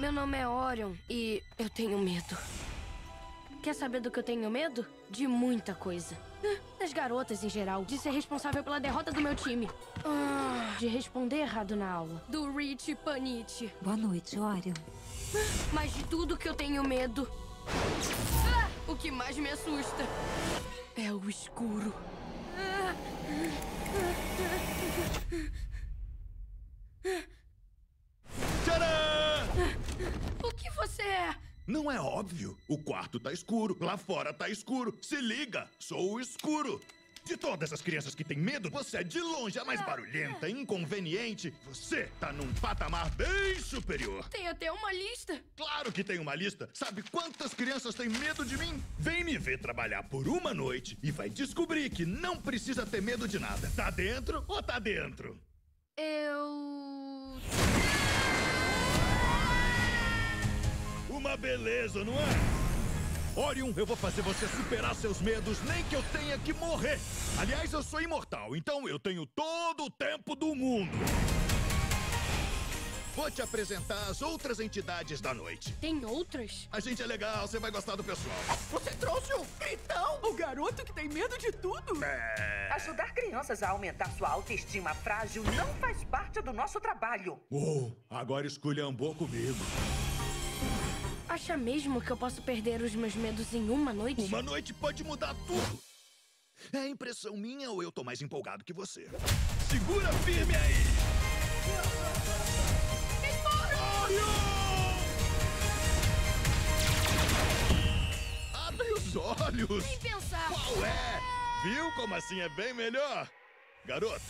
Meu nome é Orion e eu tenho medo. Quer saber do que eu tenho medo? De muita coisa. Das garotas em geral. De ser responsável pela derrota do meu time. Ah, De responder errado na aula. Do Rich Panite. Boa noite, Orion. Mas de tudo que eu tenho medo. Ah, O que mais me assusta é o escuro. O que você é? Não é óbvio. O quarto tá escuro, lá fora tá escuro. Se liga, sou o escuro. De todas as crianças que têm medo, você é de longe a mais barulhenta, inconveniente. Você tá num patamar bem superior. Tem até uma lista. Claro que tem uma lista. Sabe quantas crianças têm medo de mim? Vem me ver trabalhar por uma noite e vai descobrir que não precisa ter medo de nada. Tá dentro ou tá dentro? Eu. Uma beleza, não é? Orion, eu vou fazer você superar seus medos, nem que eu tenha que morrer. Aliás, eu sou imortal, então eu tenho todo o tempo do mundo. Vou te apresentar as outras entidades da noite. Tem outras? A gente é legal, você vai gostar do pessoal. Você trouxe o gritão? O garoto que tem medo de tudo? É... Ajudar crianças a aumentar sua autoestima frágil não faz parte do nosso trabalho. Oh, agora esculhambou comigo. Acha mesmo que eu posso perder os meus medos em uma noite? Uma noite pode mudar tudo. É impressão minha ou eu tô mais empolgado que você? Segura firme aí! Orion! Abre os olhos! Nem pensar. Qual é? Viu como assim é bem melhor? Garoto!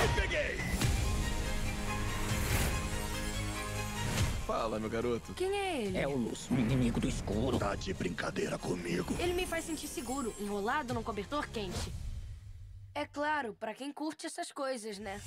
Me peguei! Fala, meu garoto. Quem é ele? É o Lúcio, o inimigo do escuro. Tá de brincadeira comigo? Ele me faz sentir seguro, enrolado num cobertor quente. É claro, pra quem curte essas coisas, né?